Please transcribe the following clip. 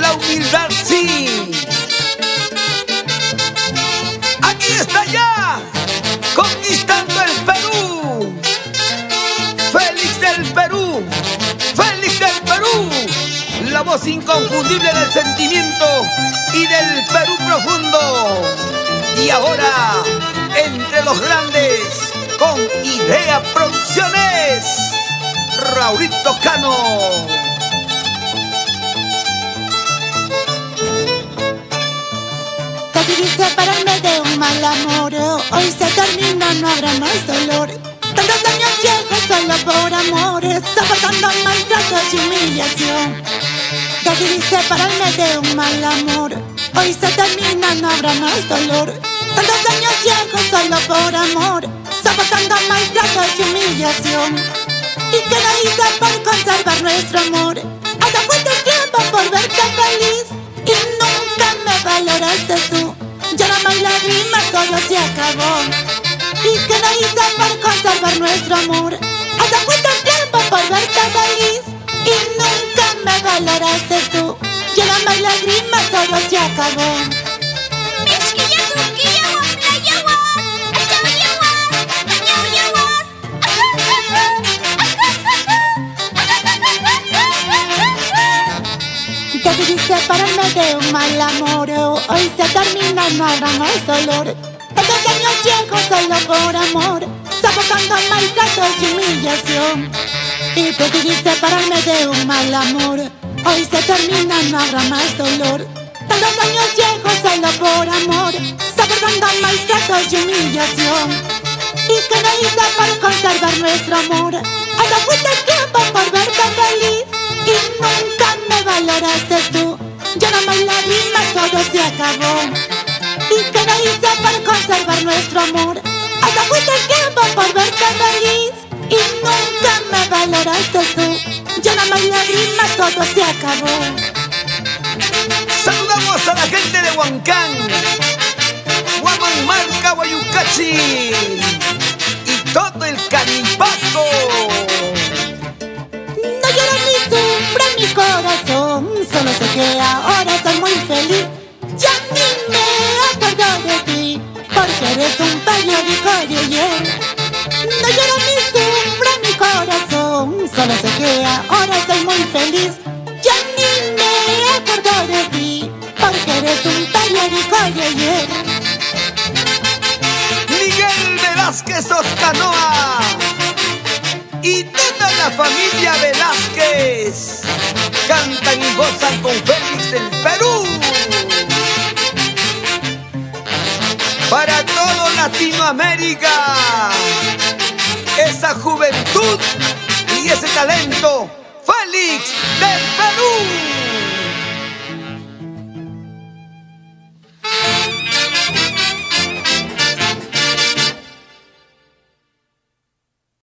La humildad sí. Aquí está ya, conquistando el Perú. Félix del Perú, Félix del Perú. La voz inconfundible del sentimiento y del Perú profundo. Y ahora, entre los grandes, con Idea Producciones. Raulito Cano. Decidí separarme de un mal amor. Hoy se termina, no habrá más dolor. Tantos años ciegos solo por amores Soportando maltratos y humillación. Decidí separarme de un mal amor. Hoy se termina, no habrá más dolor. Tantos años ciegos solo por amor. Soportando maltratos y humillación ¿Y no hice por conservar nuestro amor? Hasta fue tu tiempo por verte feliz Y nunca me valoraste tú Ya no más lágrimas, todo se acabó ¿Y qué no hice por conservar nuestro amor? Hasta fue tu tiempo por verte feliz Y nunca me valoraste tú Ya no más lágrimas, todo se acabó de un mal amor Hoy se termina, no habrá más dolor. Tantos años ciegos solo por amor Soportando maltratos y humillación. Y decidí separarme de un mal amor Hoy se termina, no habrá más dolor. Tantos años ciegos solo por amor Soportando maltratos y humillación. Y que no hice para conservar nuestro amor Ahora fuiste tiempo por verte feliz para conservar nuestro amor. Hasta fuiste tiempo por verte feliz Y nunca me valoraste tú. Ya no más lágrimas, todo se acabó. Saludamos a la gente de Huancán, Huamanmarca, Guayucachi y todo el Canipaco. No lloro ni sufre mi corazón Solo sé que ahora estoy muy Miguel Velázquez Oscanoa y toda la familia Velázquez cantan y gozan con Félix del Perú. Para todo Latinoamérica, esa juventud y ese talento, Félix del Perú.